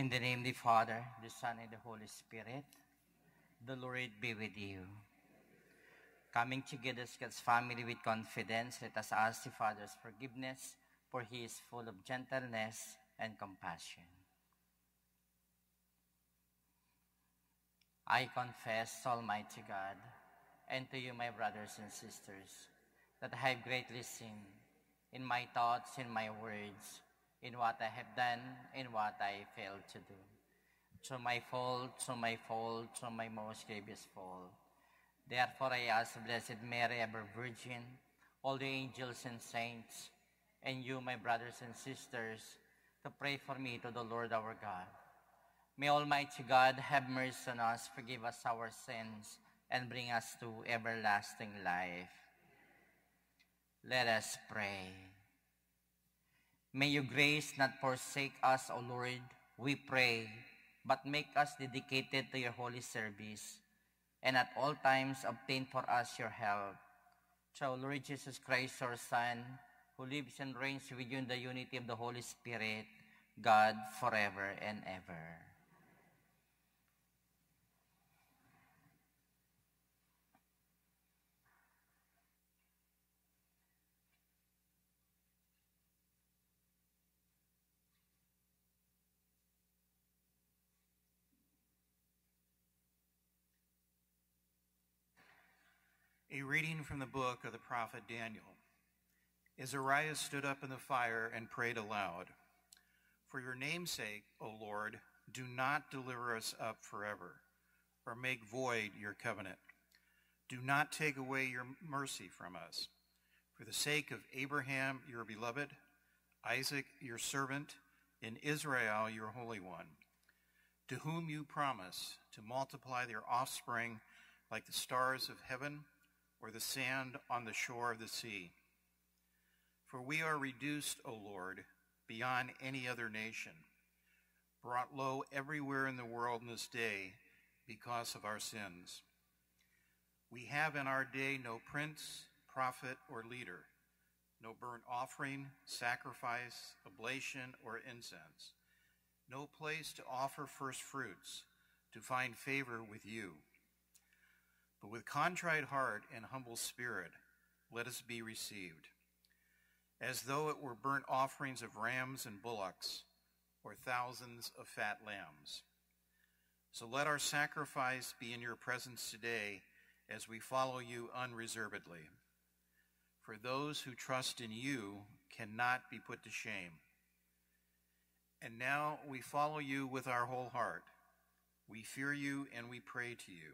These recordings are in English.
In the name of the Father, the Son, and the Holy Spirit, the Lord be with you. Coming together as God's family with confidence, let us ask the Father's forgiveness, for He is full of gentleness and compassion. I confess, Almighty God, and to you, my brothers and sisters, that I have greatly sinned in my thoughts, in my words, in what I have done, in what I failed to do. To my fault, to my fault, to my most grievous fault. Therefore I ask Blessed Mary, ever Virgin, all the angels and saints, and you, my brothers and sisters, to pray for me to the Lord our God. May Almighty God have mercy on us, forgive us our sins, and bring us to everlasting life. Let us pray. May your grace not forsake us, O Lord, we pray, but make us dedicated to your holy service, and at all times obtain for us your help. Through Lord Jesus Christ, our Son, who lives and reigns with you in the unity of the Holy Spirit, God, forever and ever. A reading from the book of the prophet Daniel. Azariah stood up in the fire and prayed aloud, For your name's sake, O Lord, do not deliver us up forever, or make void your covenant. Do not take away your mercy from us. For the sake of Abraham, your beloved, Isaac, your servant, and Israel, your Holy One, to whom you promise to multiply their offspring like the stars of heaven or the sand on the shore of the sea. For we are reduced, O Lord, beyond any other nation, brought low everywhere in the world in this day because of our sins. We have in our day no prince, prophet, or leader, no burnt offering, sacrifice, oblation, or incense, no place to offer first fruits, to find favor with you. But with contrite heart and humble spirit, let us be received, as though it were burnt offerings of rams and bullocks, or thousands of fat lambs. So let our sacrifice be in your presence today as we follow you unreservedly. For those who trust in you cannot be put to shame. And now we follow you with our whole heart. We fear you and we pray to you.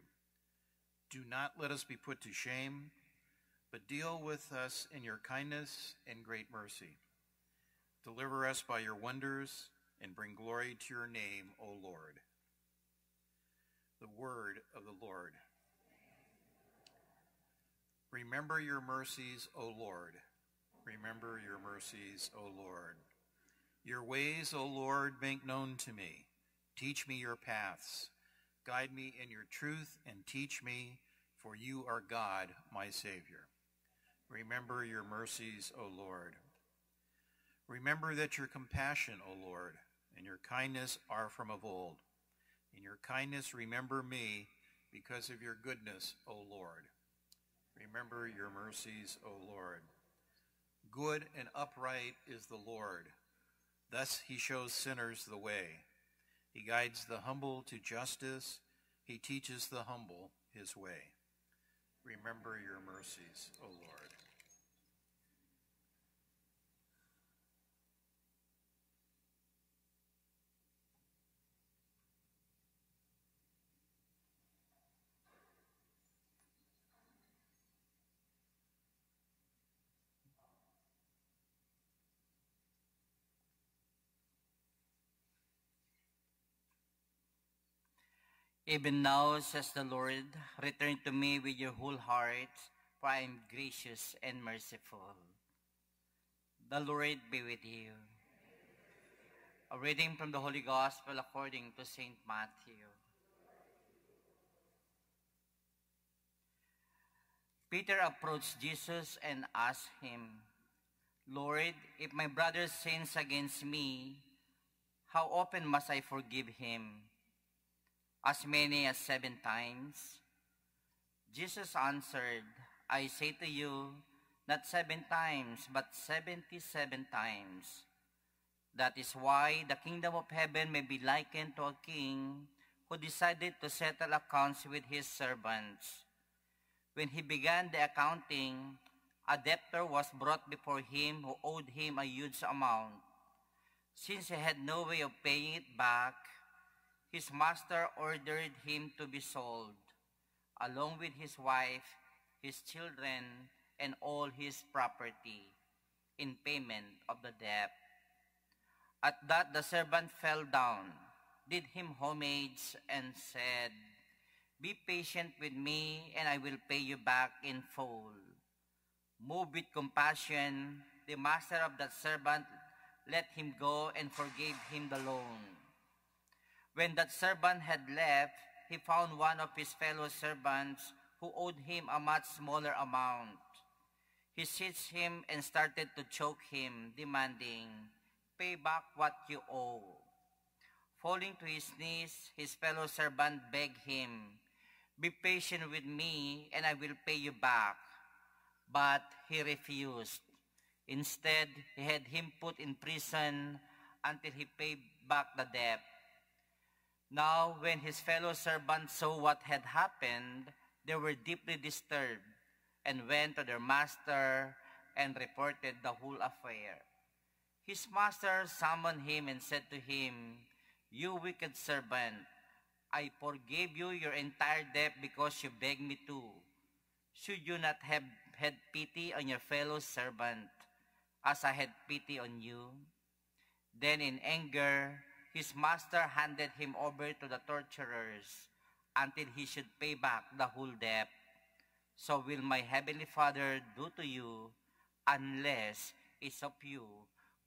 Do not let us be put to shame, but deal with us in your kindness and great mercy. Deliver us by your wonders and bring glory to your name, O Lord. The word of the Lord. Remember your mercies, O Lord. Remember your mercies, O Lord. Your ways, O Lord, make known to me. Teach me your paths. Guide me in your truth and teach me, for you are God, my Savior. Remember your mercies, O Lord. Remember that your compassion, O Lord, and your kindness are from of old. In your kindness remember me because of your goodness, O Lord. Remember your mercies, O Lord. Good and upright is the Lord. Thus he shows sinners the way. He guides the humble to justice. He teaches the humble his way. Remember your mercies, O Lord. Even now, says the Lord, return to me with your whole heart, for I am gracious and merciful. The Lord be with you. A reading from the Holy Gospel according to St. Matthew. Peter approached Jesus and asked him, Lord, if my brother sins against me, How often must I forgive him? As many as seven times? Jesus answered, I say to you, not seven times, but seventy-seven times. That is why the kingdom of heaven may be likened to a king who decided to settle accounts with his servants. When he began the accounting, a debtor was brought before him who owed him a huge amount. Since he had no way of paying it back, his master ordered him to be sold, along with his wife, his children, and all his property, in payment of the debt. At that the servant fell down, did him homage, and said, Be patient with me, and I will pay you back in full. Moved with compassion, the master of that servant let him go and forgave him the loan. When that servant had left, he found one of his fellow servants who owed him a much smaller amount. He seized him and started to choke him, demanding, Pay back what you owe. Falling to his knees, his fellow servant begged him, Be patient with me, and I will pay you back. But he refused. Instead, he had him put in prison until he paid back the debt. Now, when his fellow servants saw what had happened, they were deeply disturbed and went to their master and reported the whole affair. His master summoned him and said to him, You wicked servant, I forgave you your entire debt because you begged me to. Should you not have had pity on your fellow servant as I had pity on you? Then in anger, his master handed him over to the torturers until he should pay back the whole debt. So will my heavenly Father do to you unless each of you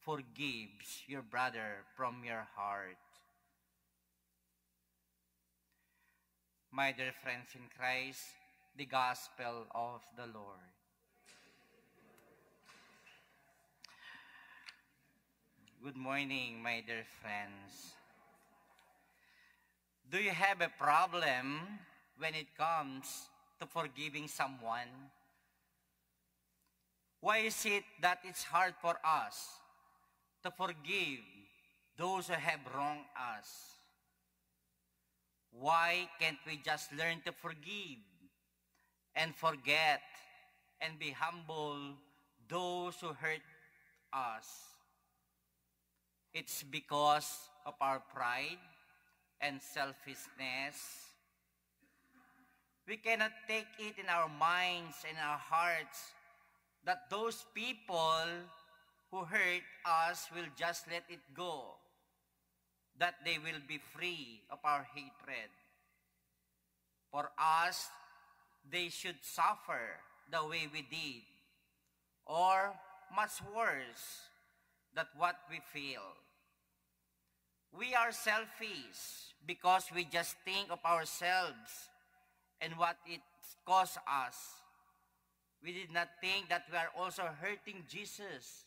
forgives your brother from your heart. My dear friends in Christ, the gospel of the Lord. Good morning, my dear friends. Do you have a problem when it comes to forgiving someone? Why is it that it's hard for us to forgive those who have wronged us? Why can't we just learn to forgive and forget and be humble those who hurt us? It's because of our pride and selfishness. We cannot take it in our minds and our hearts that those people who hurt us will just let it go, that they will be free of our hatred. For us, they should suffer the way we did, or much worse, than what we feel. We are selfish because we just think of ourselves and what it costs us. We did not think that we are also hurting Jesus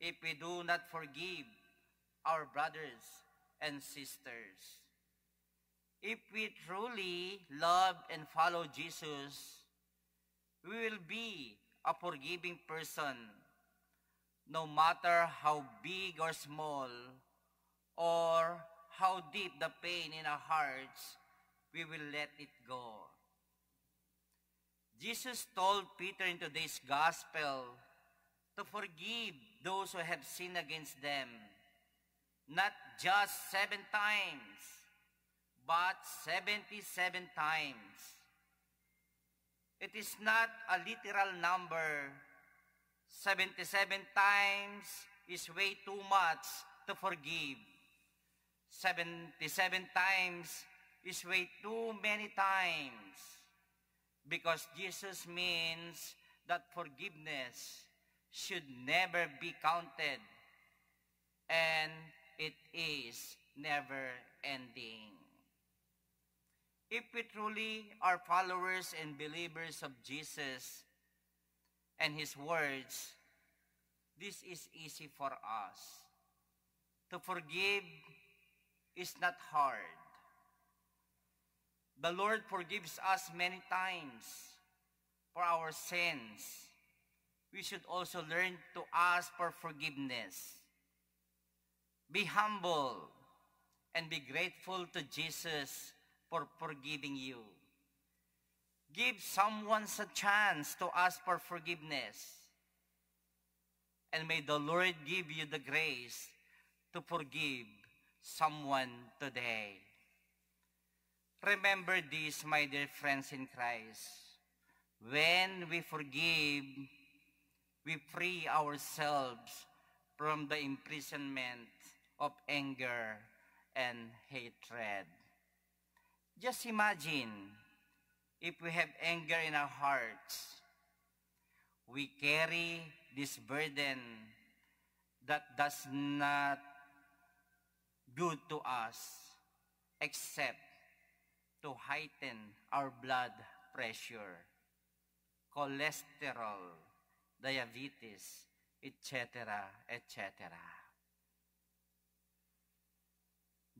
if we do not forgive our brothers and sisters. If we truly love and follow Jesus, we will be a forgiving person, no matter how big or small or how deep the pain in our hearts, we will let it go. Jesus told Peter in today's gospel to forgive those who have sinned against them, not just seven times, but 77 times. It is not a literal number. 77 times is way too much to forgive. 77 times is way too many times because Jesus means that forgiveness should never be counted and it is never ending. If we truly are followers and believers of Jesus and His words, this is easy for us To forgive is not hard. The Lord forgives us many times for our sins. We should also learn to ask for forgiveness. Be humble and be grateful to Jesus for forgiving you. Give someone a chance to ask for forgiveness. And may the Lord give you the grace to forgive someone today. Remember this, my dear friends in Christ. When we forgive, we free ourselves from the imprisonment of anger and hatred. Just imagine if we have anger in our hearts, we carry this burden that does not good to us except to heighten our blood pressure, cholesterol, diabetes, etc., etc.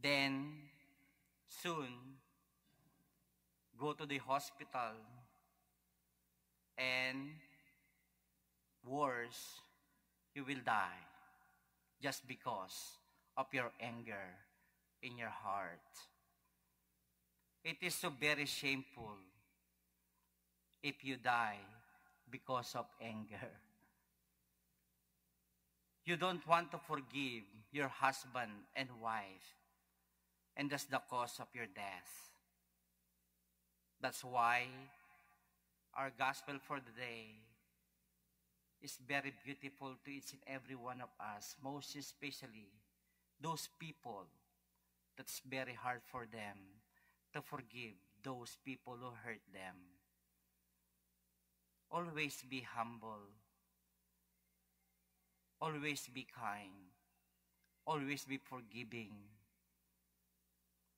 Then, soon, go to the hospital and worse, you will die just because of your anger in your heart. It is so very shameful if you die because of anger. You don't want to forgive your husband and wife, and that's the cause of your death. That's why our gospel for the day is very beautiful to each and every one of us, most especially those people that's very hard for them to forgive those people who hurt them. Always be humble. Always be kind. Always be forgiving.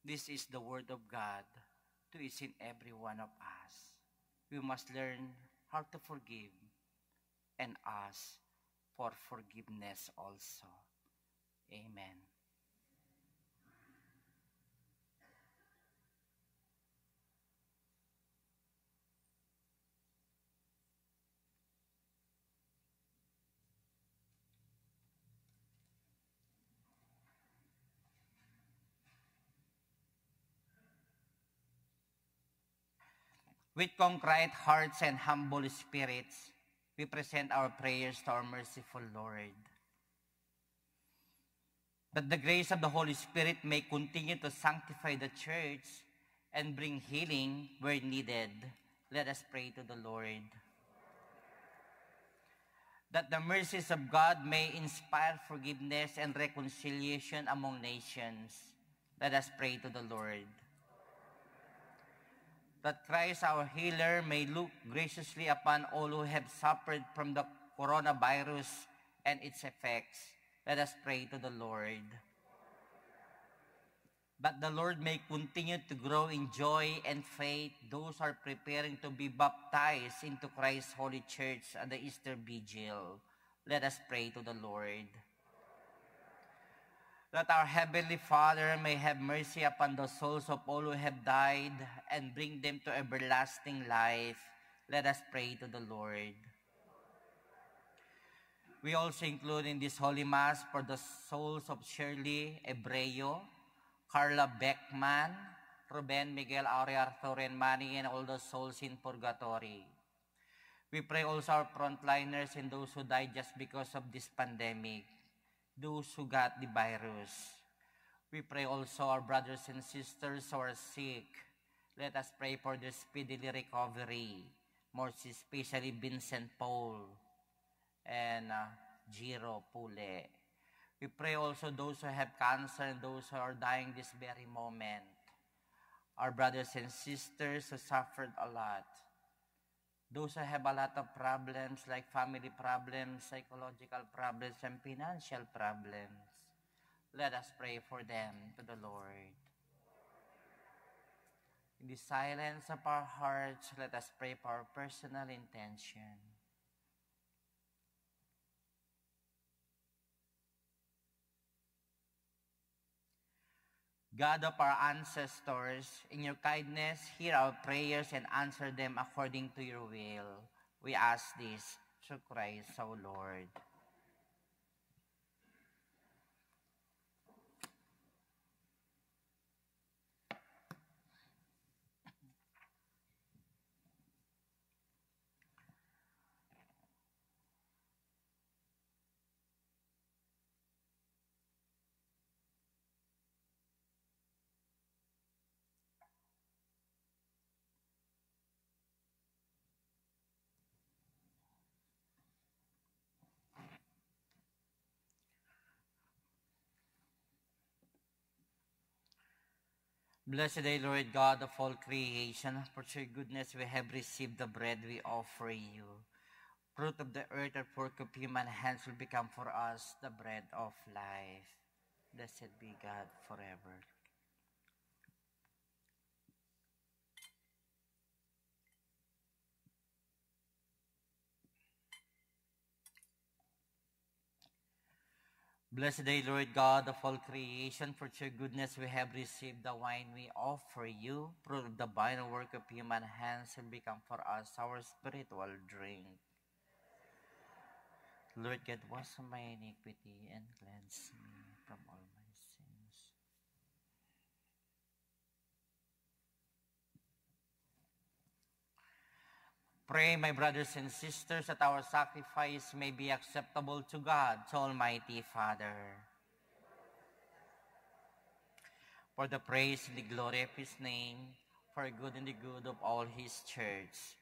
This is the word of God to each and every one of us. We must learn how to forgive and ask for forgiveness also. Amen. With contrite hearts and humble spirits, we present our prayers to our merciful Lord. That the grace of the Holy Spirit may continue to sanctify the church and bring healing where needed. Let us pray to the Lord. That the mercies of God may inspire forgiveness and reconciliation among nations. Let us pray to the Lord that Christ our healer may look graciously upon all who have suffered from the coronavirus and its effects. Let us pray to the Lord. But the Lord may continue to grow in joy and faith those are preparing to be baptized into Christ's holy church at the Easter Vigil. Let us pray to the Lord that our Heavenly Father may have mercy upon the souls of all who have died and bring them to everlasting life. Let us pray to the Lord. We also include in this Holy Mass for the souls of Shirley Ebreo, Carla Beckman, Ruben Miguel Aurea and Manny, and all the souls in purgatory. We pray also our frontliners and those who died just because of this pandemic those who got the virus. We pray also our brothers and sisters who are sick. Let us pray for their speedily recovery, more especially Vincent Paul and uh, Jiro Pule. We pray also those who have cancer and those who are dying this very moment. Our brothers and sisters who suffered a lot. Those who have a lot of problems like family problems, psychological problems, and financial problems, let us pray for them to the Lord. In the silence of our hearts, let us pray for our personal intention. God of our ancestors, in your kindness, hear our prayers and answer them according to your will. We ask this through Christ our Lord. Blessed day, Lord God of all creation, for your goodness we have received the bread we offer you. Fruit of the earth and work of human hands will become for us the bread of life. Blessed be God forever. Blessed day, Lord God of all creation, for your goodness we have received the wine we offer you. Of the vine work of human hands will become for us our spiritual drink. Lord God, wash my iniquity and cleanse me from all my sins. Pray, my brothers and sisters, that our sacrifice may be acceptable to God, to Almighty Father. For the praise and the glory of His name, for good and the good of all His church.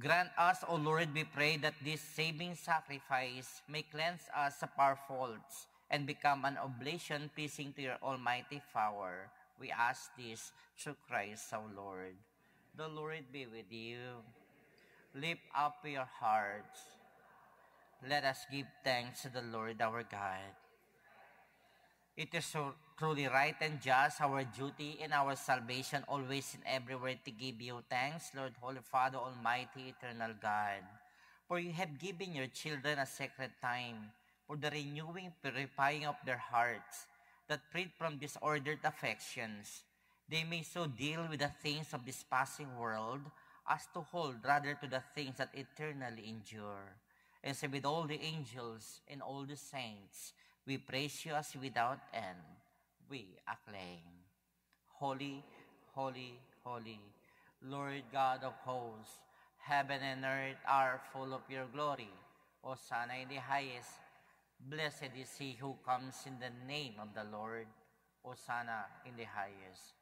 Grant us, O Lord, we pray that this saving sacrifice may cleanse us of our faults and become an oblation pleasing to your almighty power. We ask this through Christ our Lord. The Lord be with you. Lift up your hearts. Let us give thanks to the Lord our God. It is so truly right and just, our duty and our salvation, always and everywhere to give you thanks, Lord, Holy Father, Almighty, Eternal God. For you have given your children a sacred time for the renewing, purifying of their hearts, that freed from disordered affections, they may so deal with the things of this passing world as to hold rather to the things that eternally endure. And so with all the angels and all the saints, we praise you as without end. We acclaim. Holy, holy, holy, Lord God of hosts, heaven and earth are full of your glory. Hosanna in the highest. Blessed is he who comes in the name of the Lord. Hosanna in the highest.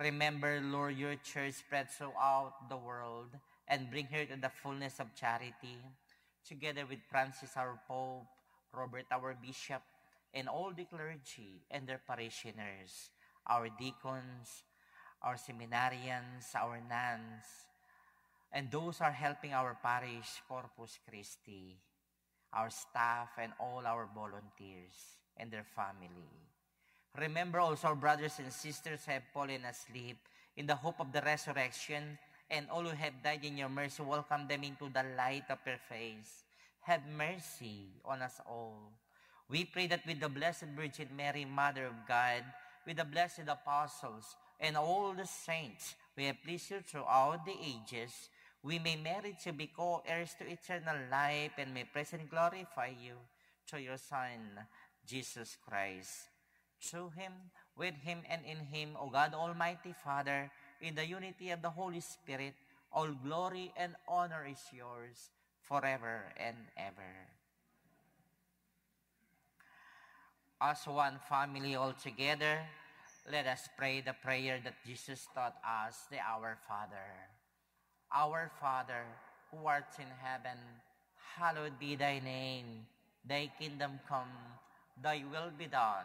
Remember, Lord, your church spread throughout the world and bring her to the fullness of charity, together with Francis our Pope, Robert our Bishop, and all the clergy and their parishioners, our deacons, our seminarians, our nuns, and those are helping our parish, Corpus Christi, our staff, and all our volunteers and their family. Remember also brothers and sisters have fallen asleep in the hope of the resurrection, and all who have died in your mercy, welcome them into the light of your face. Have mercy on us all. We pray that with the Blessed Virgin Mary, Mother of God, with the blessed apostles, and all the saints we have pleased you throughout the ages, we may merit to be co-heirs to eternal life and may praise and glorify you through your Son, Jesus Christ. Through him, with him, and in him, O God Almighty Father, in the unity of the Holy Spirit, all glory and honor is yours forever and ever. As one family all together, let us pray the prayer that Jesus taught us, the Our Father. Our Father, who art in heaven, hallowed be thy name. Thy kingdom come, thy will be done,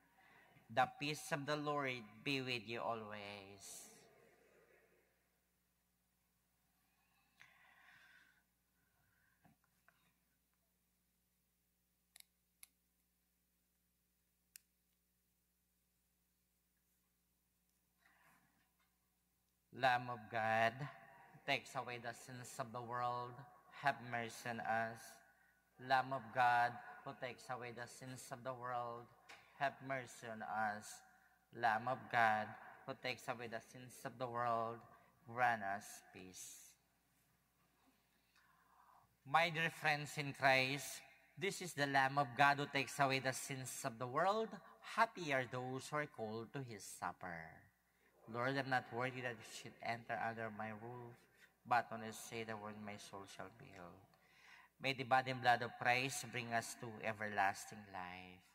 The peace of the Lord be with you always. Lamb of God, takes away the sins of the world, have mercy on us. Lamb of God, who takes away the sins of the world, have mercy on us. Lamb of God, who takes away the sins of the world, grant us peace. My dear friends in Christ, this is the Lamb of God who takes away the sins of the world. Happy are those who are called to his supper. Lord, I'm not worthy that you should enter under my roof, but only say the word, my soul shall be healed. May the body and blood of Christ bring us to everlasting life.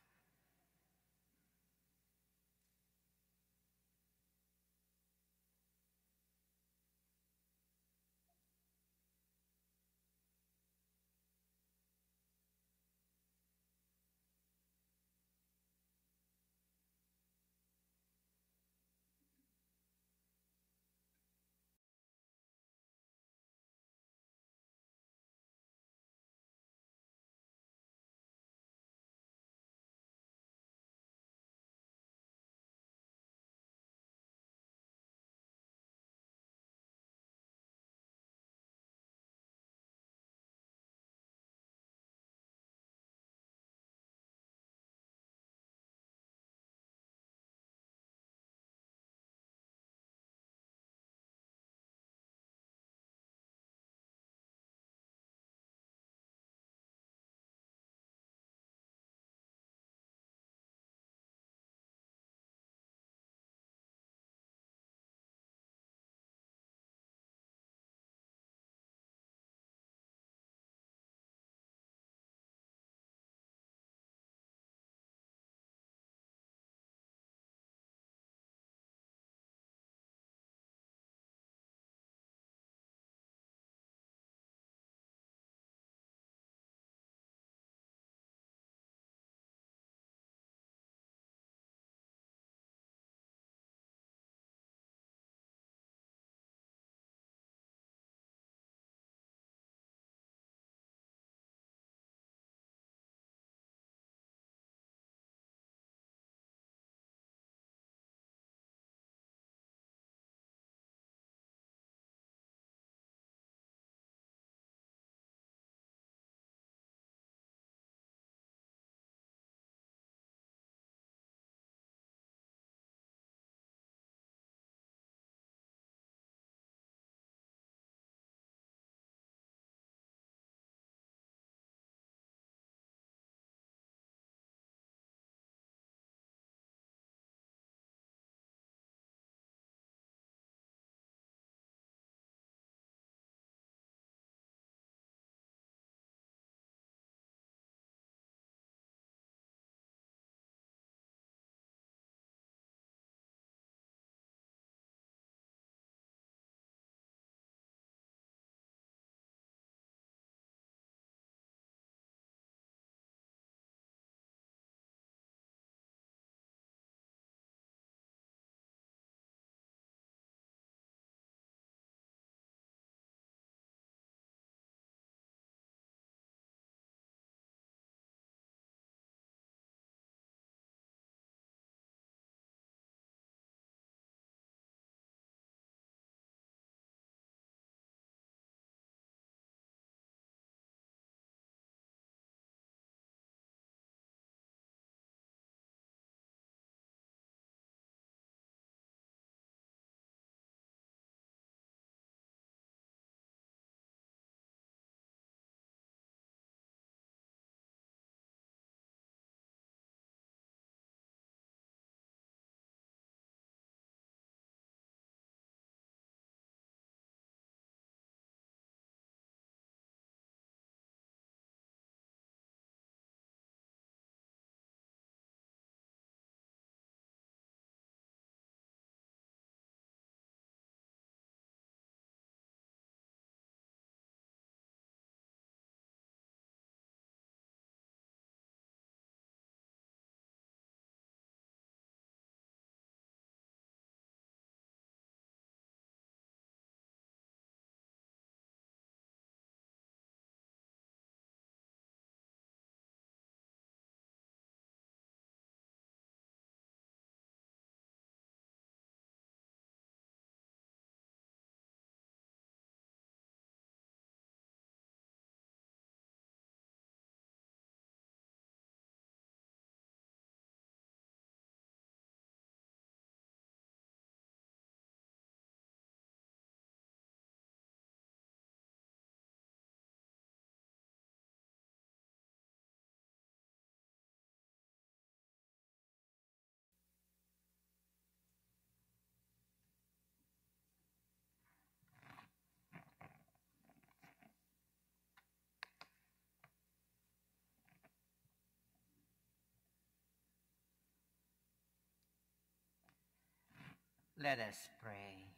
Let us pray.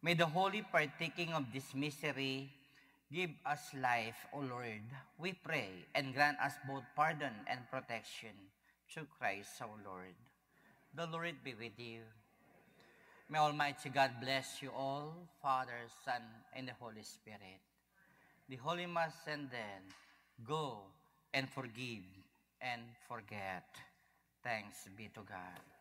May the holy partaking of this mystery give us life, O Lord, we pray, and grant us both pardon and protection through Christ our Lord. The Lord be with you. May Almighty God bless you all, Father, Son, and the Holy Spirit. The Holy Mass and then go and forgive and forget. Thanks be to God.